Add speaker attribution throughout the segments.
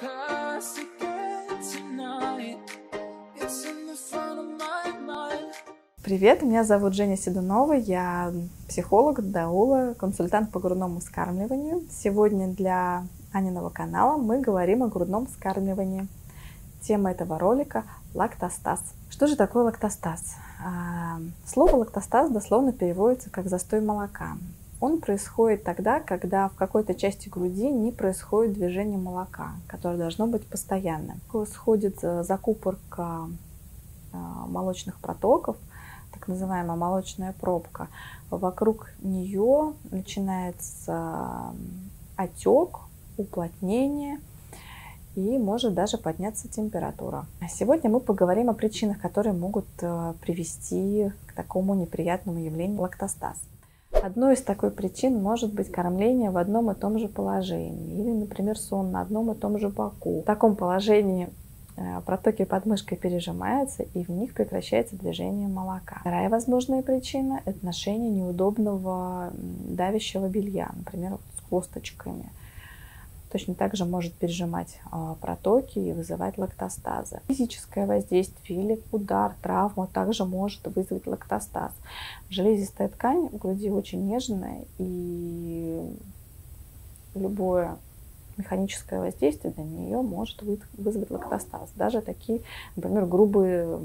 Speaker 1: past again tonight. It's in the front of my mind.
Speaker 2: Привет, меня зовут Женя Седунова, я психолог, даула, консультант по грудному вскармливанию. Сегодня для Аниного канала мы говорим о грудном вскармливании. Тема этого ролика – лактостаз. Что же такое лактостаз? А, Слово лактостаз дословно переводится как застой молока. Он происходит тогда, когда в какой-то части груди не происходит движение молока, которое должно быть постоянным. Происходит э, закупорка э, молочных протоков, так называемая молочная пробка. Вокруг нее начинается отек, уплотнение и может даже подняться температура. Сегодня мы поговорим о причинах, которые могут э, привести к такому неприятному явлению лактостаз. Одной из такой причин может быть кормление в одном и том же положении или, например, сон на одном и том же боку. В таком положении э, протоки под мышкой пережимаются и в них прекращается движение молока. Вторая возможная причина – это ношение неудобного давящего белья, например, с косточками. Точно так же может пережимать э, протоки и вызывать лактостазы. Физическое воздействие или удар, травма также может вызвать лактостаз. Железистая ткань в груди очень нежная, и любое механическое воздействие на нее может вы- вызвать лактостаз. Даже такие, например, грубые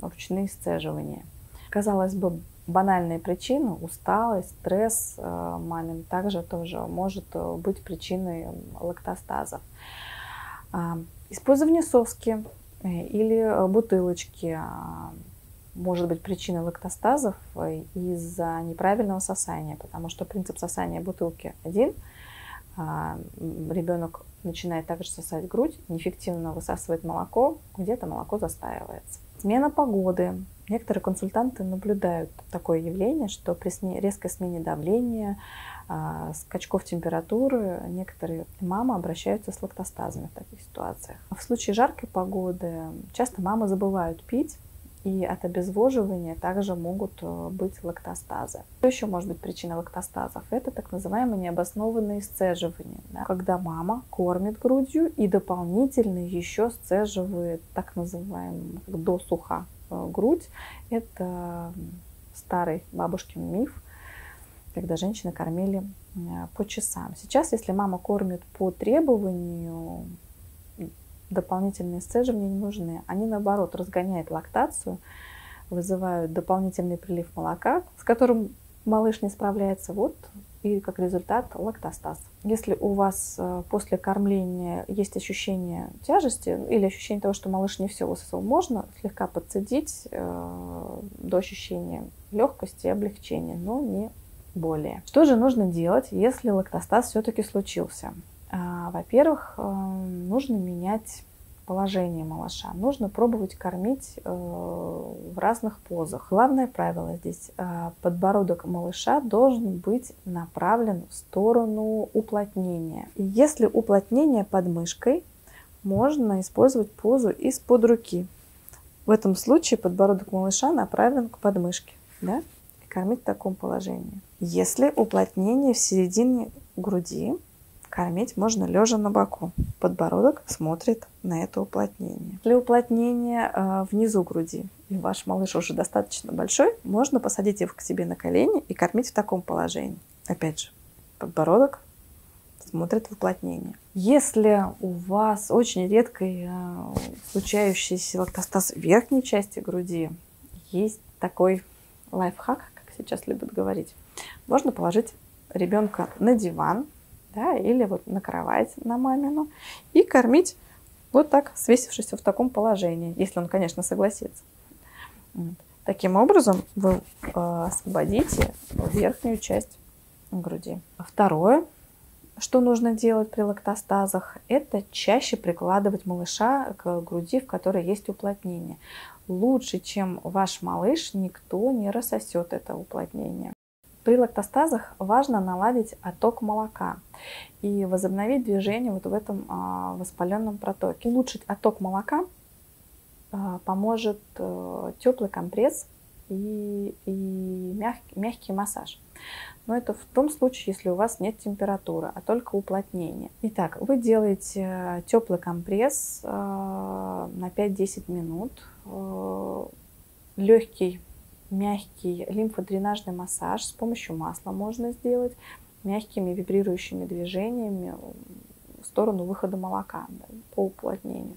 Speaker 2: ручные сцеживания. Казалось бы, банальные причины, усталость, стресс э, мамин также тоже может э, быть причиной лактостазов. А, Использование соски э, или бутылочки а, может быть причиной лактостазов из-за неправильного сосания, потому что принцип сосания бутылки один. А, Ребенок начинает также сосать грудь, неэффективно высасывает молоко, где-то молоко застаивается. Смена погоды. Некоторые консультанты наблюдают такое явление, что при резкой смене давления, а, скачков температуры, некоторые мамы обращаются с лактостазами в таких ситуациях. В случае жаркой погоды часто мамы забывают пить, и от обезвоживания также могут э, быть лактостазы. Что еще может быть причиной лактостазов? Это так называемые необоснованные сцеживания. да. Когда мама кормит грудью и дополнительно еще сцеживает так называемую как досуха грудь. Это старый бабушкин миф, когда женщины кормили э, по часам. Сейчас, если мама кормит по требованию, дополнительные сцеживания не нужны. Они, наоборот, разгоняют лактацию, вызывают дополнительный прилив молока, с которым малыш не справляется. Вот и как результат лактостаз. Если у вас э, после кормления есть ощущение тяжести или ощущение того, что малыш не все высосал, можно слегка подцедить э, до ощущения легкости и облегчения, но не более. Что же нужно делать, если лактостаз все-таки случился? А, Во-первых, э, нужно менять положение малыша. Нужно пробовать кормить э, в разных позах. Главное правило здесь э, подбородок малыша должен быть направлен в сторону уплотнения. Если уплотнение под мышкой, можно использовать позу из-под руки. В этом случае подбородок малыша направлен к подмышке. Да? И кормить в таком положении. Если уплотнение в середине груди, кормить можно лежа на боку. Подбородок смотрит на это уплотнение. Если уплотнение э, внизу груди, и ваш малыш уже достаточно большой, можно посадить его к себе на колени и кормить в таком положении. Опять же, подбородок смотрит в уплотнение. Если у вас очень редкий э, случающийся лактостаз в верхней части груди, есть такой лайфхак, как сейчас любят говорить. Можно положить ребенка на диван, да, или вот на кровать на мамину и кормить вот так, свесившись в таком положении, если он, конечно, согласится. Вот. Таким образом вы э, освободите верхнюю часть груди. Второе, что нужно делать при лактостазах, это чаще прикладывать малыша к груди, в которой есть уплотнение. Лучше, чем ваш малыш, никто не рассосет это уплотнение. При лактостазах важно наладить отток молока и возобновить движение вот в этом а, воспаленном протоке. Улучшить отток молока а, поможет э, теплый компресс и, и мягкий, мягкий массаж. Но это в том случае, если у вас нет температуры, а только уплотнение. Итак, вы делаете теплый компресс э, на 5-10 минут, э, легкий, мягкий лимфодренажный массаж с помощью масла можно сделать мягкими вибрирующими движениями в сторону выхода молока да, по уплотнению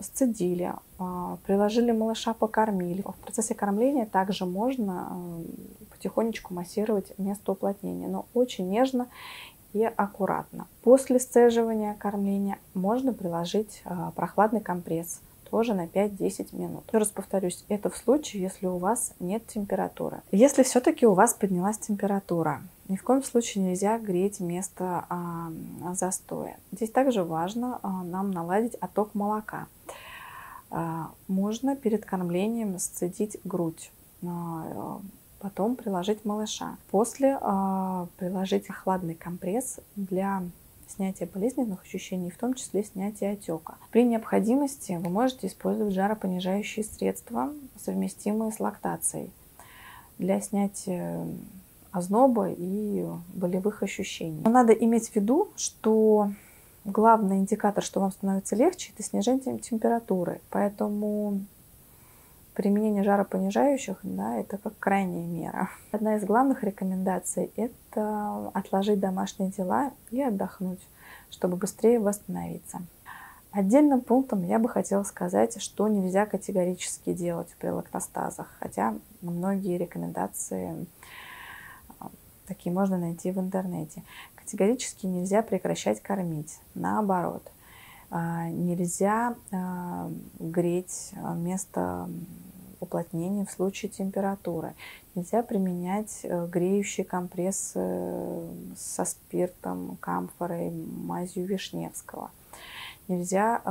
Speaker 2: сцедили, а, приложили малыша, покормили. В процессе кормления также можно а, потихонечку массировать место уплотнения, но очень нежно и аккуратно. После сцеживания кормления можно приложить а, прохладный компресс тоже на 5-10 минут. Еще раз повторюсь, это в случае, если у вас нет температуры. Если все-таки у вас поднялась температура, ни в коем случае нельзя греть место а, застоя. Здесь также важно а, нам наладить отток молока. А, можно перед кормлением сцедить грудь, а, потом приложить малыша. После а, приложить хладный компресс для снятия болезненных ощущений, в том числе снятия отека. При необходимости вы можете использовать жаропонижающие средства, совместимые с лактацией, для снятия озноба и болевых ощущений. Но надо иметь в виду, что главный индикатор, что вам становится легче, это снижение температуры. Поэтому применение жаропонижающих, да, это как крайняя мера. Одна из главных рекомендаций – это отложить домашние дела и отдохнуть, чтобы быстрее восстановиться. Отдельным пунктом я бы хотела сказать, что нельзя категорически делать при лактостазах, хотя многие рекомендации Такие можно найти в интернете. Категорически нельзя прекращать кормить. Наоборот, а, нельзя а, греть а, место уплотнения в случае температуры. Нельзя применять э, греющие компрессы со спиртом, камфорой, мазью Вишневского. Нельзя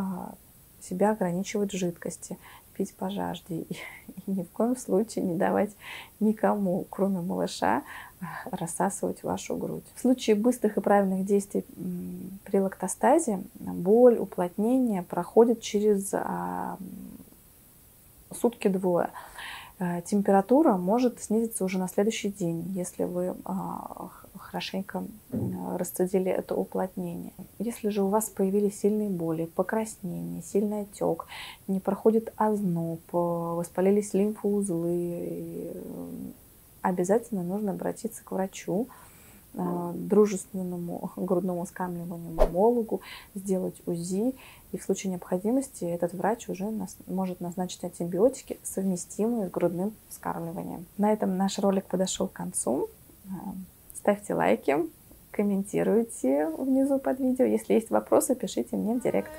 Speaker 2: себя ограничивать в жидкости, пить по жажде. И, и ни в коем случае не давать никому, кроме малыша, рассасывать вашу грудь. В случае быстрых и правильных действий при лактостазе боль, уплотнение проходит через а, сутки-двое. Э, температура может снизиться уже на следующий день, если вы а, хорошенько расцедили это уплотнение. Если же у вас появились сильные боли, покраснение, сильный отек, не проходит озноб, воспалились лимфоузлы, обязательно нужно обратиться к врачу, э, дружественному грудному скармливанию мамологу, сделать УЗИ, и в случае необходимости этот врач уже нас, может назначить антибиотики, совместимые с грудным скармливанием. На этом наш ролик подошел к концу. Э, ставьте лайки, комментируйте внизу под видео. Если есть вопросы, пишите мне в директ.